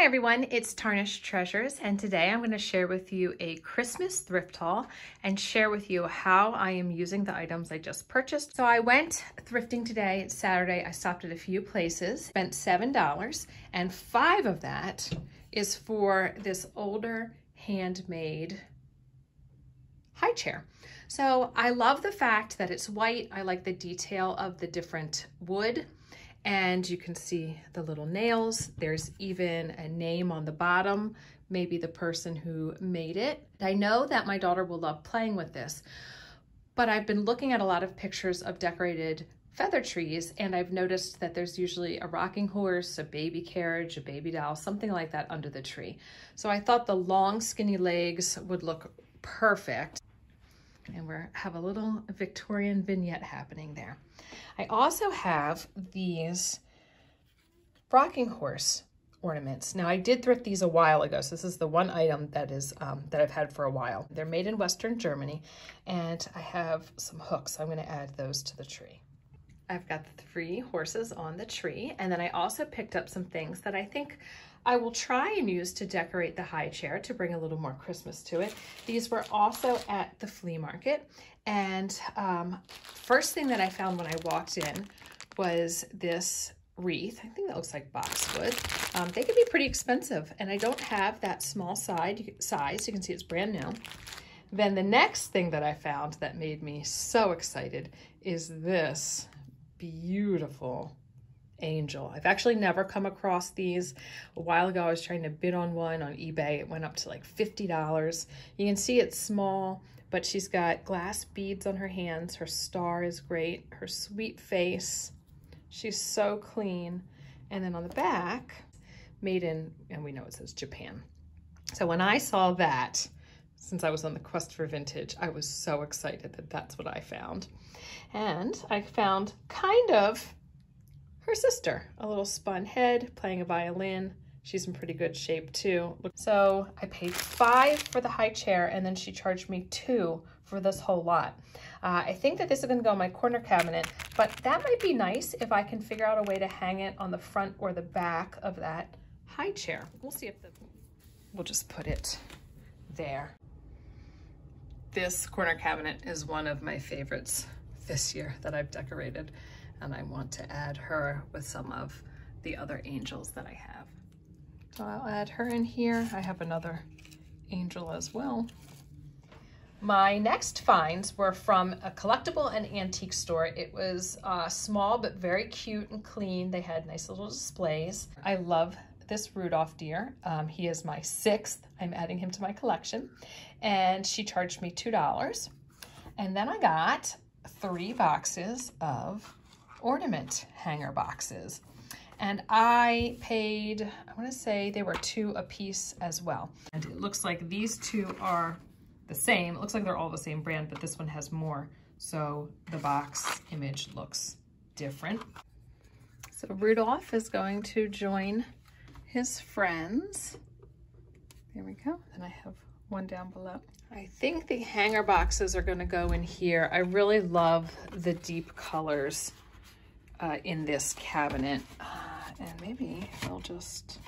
Hi everyone, it's Tarnished Treasures and today I'm going to share with you a Christmas thrift haul and share with you how I am using the items I just purchased. So I went thrifting today, it's Saturday, I stopped at a few places, spent $7 and five of that is for this older handmade high chair. So I love the fact that it's white, I like the detail of the different wood and you can see the little nails. There's even a name on the bottom, maybe the person who made it. I know that my daughter will love playing with this, but I've been looking at a lot of pictures of decorated feather trees and I've noticed that there's usually a rocking horse, a baby carriage, a baby doll, something like that under the tree. So I thought the long skinny legs would look perfect. And we have a little Victorian vignette happening there. I also have these rocking horse ornaments. Now I did thrift these a while ago, so this is the one item that is um, that I've had for a while. They're made in Western Germany, and I have some hooks. I'm gonna add those to the tree. I've got the three horses on the tree, and then I also picked up some things that I think I will try and use to decorate the high chair to bring a little more Christmas to it. These were also at the flea market. And um, first thing that I found when I walked in was this wreath. I think that looks like boxwood. Um, they can be pretty expensive and I don't have that small side size. You can see it's brand new. Then the next thing that I found that made me so excited is this beautiful angel. I've actually never come across these. A while ago, I was trying to bid on one on eBay. It went up to like $50. You can see it's small, but she's got glass beads on her hands. Her star is great. Her sweet face. She's so clean. And then on the back, made in, and we know it says Japan. So when I saw that, since I was on the quest for vintage, I was so excited that that's what I found. And I found kind of her sister, a little spun head, playing a violin. She's in pretty good shape too. So I paid five for the high chair and then she charged me two for this whole lot. Uh, I think that this is gonna go in my corner cabinet, but that might be nice if I can figure out a way to hang it on the front or the back of that high chair. We'll see if the, we'll just put it there. This corner cabinet is one of my favorites this year that I've decorated and I want to add her with some of the other angels that I have. So I'll add her in here. I have another angel as well. My next finds were from a collectible and antique store. It was uh, small but very cute and clean. They had nice little displays. I love this Rudolph deer. Um, he is my sixth. I'm adding him to my collection. And she charged me $2. And then I got three boxes of ornament hanger boxes. And I paid, I wanna say they were two a piece as well. And it looks like these two are the same. It looks like they're all the same brand, but this one has more. So the box image looks different. So Rudolph is going to join his friends. There we go. And I have one down below. I think the hanger boxes are gonna go in here. I really love the deep colors uh, in this cabinet. Uh, and maybe I'll just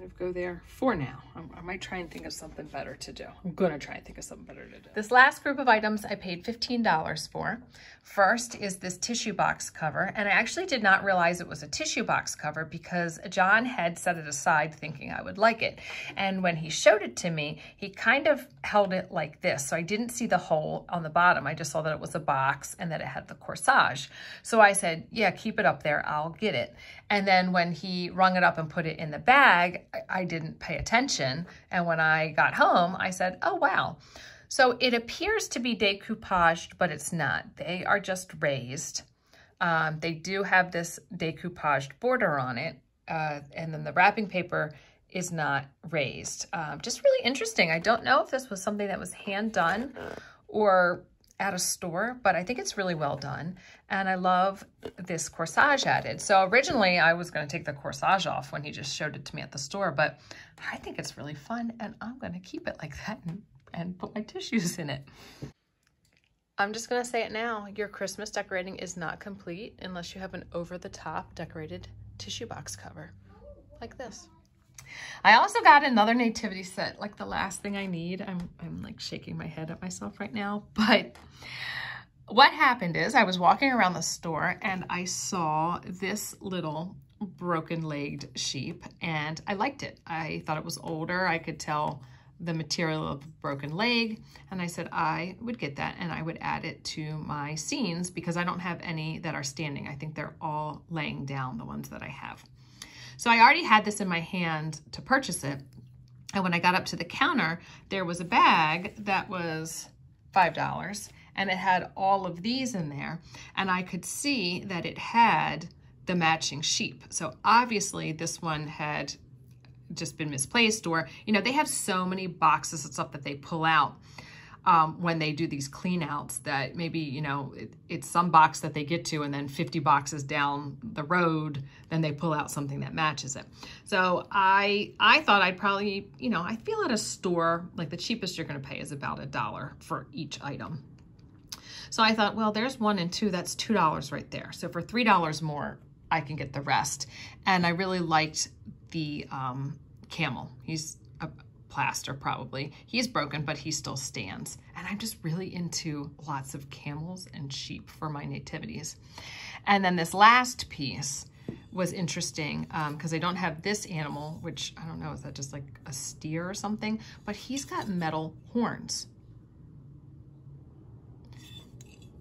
kind of go there for now. I'm, i might try and think of something better to do. I'm gonna try and think of something better to do. This last group of items I paid $15 for. First is this tissue box cover, and I actually did not realize it was a tissue box cover because John had set it aside thinking I would like it. And when he showed it to me, he kind of held it like this. So I didn't see the hole on the bottom. I just saw that it was a box and that it had the corsage. So I said, yeah, keep it up there. I'll get it. And then when he rung it up and put it in the bag, I didn't pay attention. And when I got home, I said, oh, wow. So it appears to be decoupaged, but it's not. They are just raised. Um, they do have this decoupaged border on it. Uh, and then the wrapping paper is not raised. Um, just really interesting. I don't know if this was something that was hand done or at a store, but I think it's really well done. And I love this corsage added. So originally I was gonna take the corsage off when he just showed it to me at the store, but I think it's really fun and I'm gonna keep it like that and, and put my tissues in it. I'm just gonna say it now. Your Christmas decorating is not complete unless you have an over-the-top decorated tissue box cover like this. I also got another nativity set, like the last thing I need. I'm, I'm like shaking my head at myself right now, but what happened is I was walking around the store and I saw this little broken legged sheep and I liked it. I thought it was older. I could tell the material of the broken leg and I said I would get that and I would add it to my scenes because I don't have any that are standing. I think they're all laying down, the ones that I have. So I already had this in my hand to purchase it. And when I got up to the counter, there was a bag that was $5 and it had all of these in there. And I could see that it had the matching sheep. So obviously this one had just been misplaced or, you know, they have so many boxes and stuff that they pull out um, when they do these clean outs that maybe, you know, it, it's some box that they get to and then 50 boxes down the road, then they pull out something that matches it. So I, I thought I'd probably, you know, I feel at a store, like the cheapest you're going to pay is about a dollar for each item. So I thought, well, there's one and two, that's $2 right there. So for $3 more, I can get the rest. And I really liked the um, camel. He's a plaster probably. He's broken, but he still stands. And I'm just really into lots of camels and sheep for my nativities. And then this last piece was interesting because um, I don't have this animal, which I don't know, is that just like a steer or something? But he's got metal horns.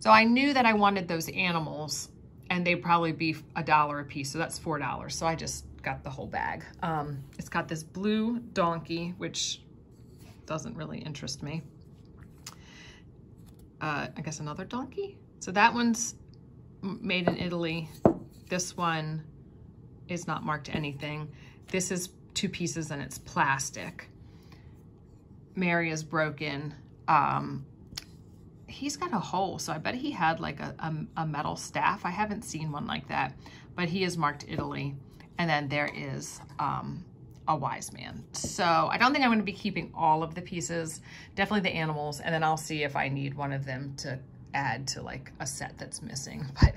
So I knew that I wanted those animals and they'd probably be a dollar a piece. So that's $4. So I just got the whole bag. Um, it's got this blue donkey, which doesn't really interest me. Uh, I guess another donkey. So that one's made in Italy. This one is not marked anything. This is two pieces and it's plastic. Mary is broken. Um, he's got a hole, so I bet he had like a, a, a, metal staff. I haven't seen one like that, but he is marked Italy. And then there is um, a wise man. So I don't think I'm gonna be keeping all of the pieces, definitely the animals, and then I'll see if I need one of them to add to like a set that's missing, but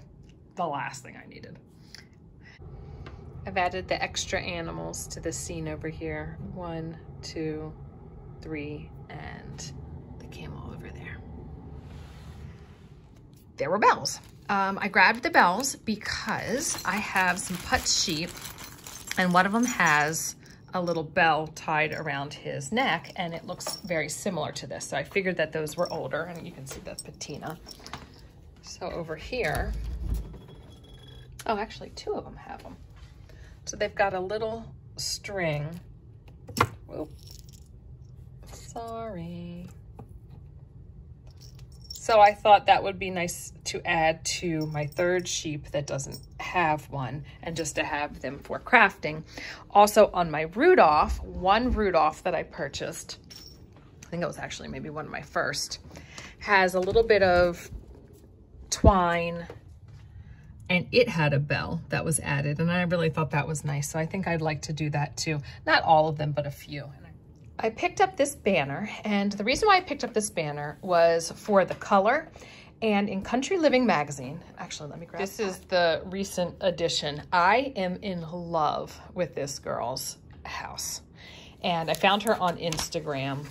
the last thing I needed. I've added the extra animals to the scene over here. One, two, three, and the camel over there there were bells. Um, I grabbed the bells because I have some putz sheep and one of them has a little bell tied around his neck and it looks very similar to this. So I figured that those were older and you can see the patina. So over here, oh, actually two of them have them. So they've got a little string. Whoop. Sorry. So I thought that would be nice to add to my third sheep that doesn't have one and just to have them for crafting. Also on my Rudolph, one Rudolph that I purchased, I think it was actually maybe one of my first, has a little bit of twine and it had a bell that was added and I really thought that was nice. So I think I'd like to do that too. Not all of them, but a few. I picked up this banner, and the reason why I picked up this banner was for the color. And in Country Living magazine, actually, let me grab This that. is the recent edition. I am in love with this girl's house. And I found her on Instagram,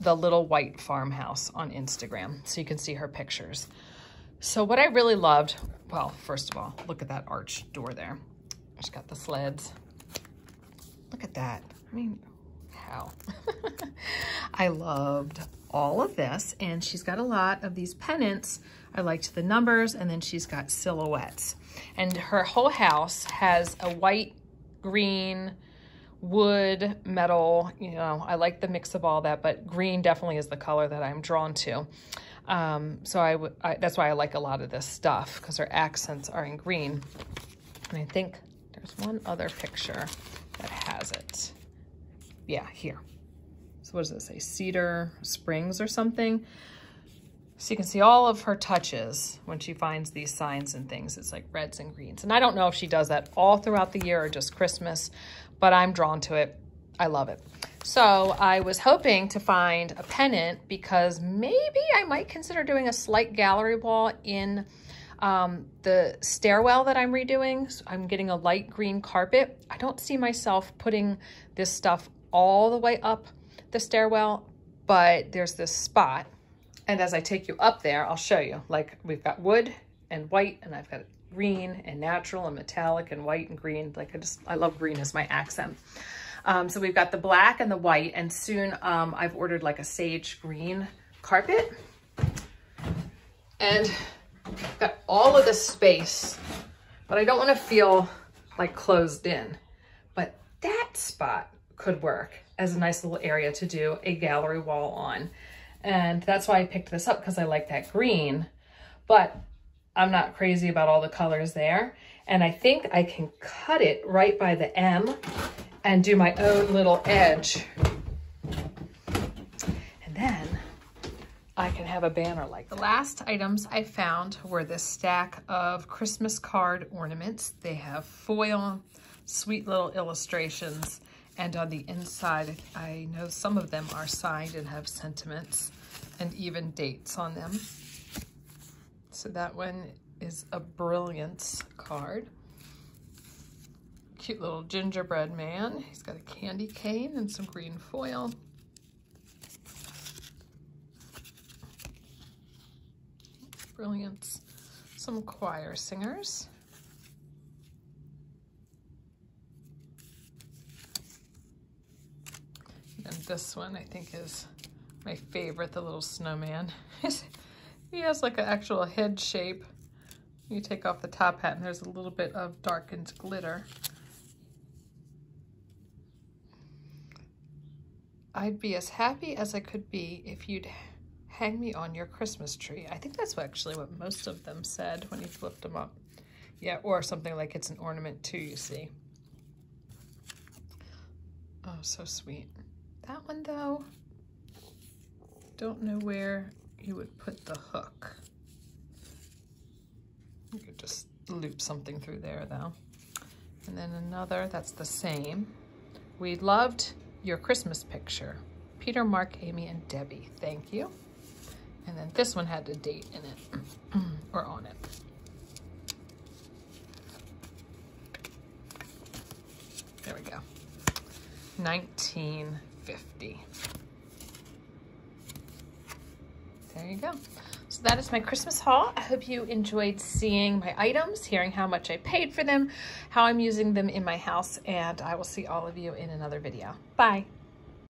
the Little White Farmhouse on Instagram, so you can see her pictures. So what I really loved, well, first of all, look at that arch door there. She's got the sleds. Look at that. I mean, I loved all of this and she's got a lot of these pennants. I liked the numbers and then she's got silhouettes. And her whole house has a white, green, wood, metal, you know, I like the mix of all that, but green definitely is the color that I'm drawn to. Um, so I, I that's why I like a lot of this stuff because her accents are in green. And I think there's one other picture that has it yeah, here. So what does it say? Cedar Springs or something. So you can see all of her touches when she finds these signs and things. It's like reds and greens. And I don't know if she does that all throughout the year or just Christmas, but I'm drawn to it. I love it. So I was hoping to find a pennant because maybe I might consider doing a slight gallery wall in um, the stairwell that I'm redoing. So I'm getting a light green carpet. I don't see myself putting this stuff all the way up the stairwell, but there's this spot. And as I take you up there, I'll show you. Like we've got wood and white and I've got green and natural and metallic and white and green. Like I just, I love green as my accent. Um, so we've got the black and the white and soon um, I've ordered like a sage green carpet and got all of this space, but I don't want to feel like closed in. But that spot could work as a nice little area to do a gallery wall on. And that's why I picked this up because I like that green, but I'm not crazy about all the colors there. And I think I can cut it right by the M and do my own little edge. And then I can have a banner like that. The last items I found were this stack of Christmas card ornaments. They have foil, sweet little illustrations, and on the inside, I know some of them are signed and have sentiments and even dates on them. So that one is a brilliance card cute little gingerbread man. He's got a candy cane and some green foil. Brilliance. Some choir singers. And this one I think is my favorite, the little snowman. he has like an actual head shape. You take off the top hat and there's a little bit of darkened glitter. I'd be as happy as I could be if you'd hang me on your Christmas tree. I think that's actually what most of them said when you flipped them up. Yeah, or something like it's an ornament too, you see. Oh, so sweet. That one though, don't know where you would put the hook. You could just loop something through there though. And then another, that's the same. We loved your Christmas picture. Peter, Mark, Amy, and Debbie. Thank you. And then this one had a date in it, or on it. There we go. 1950. There you go. So that is my Christmas haul. I hope you enjoyed seeing my items, hearing how much I paid for them, how I'm using them in my house, and I will see all of you in another video. Bye.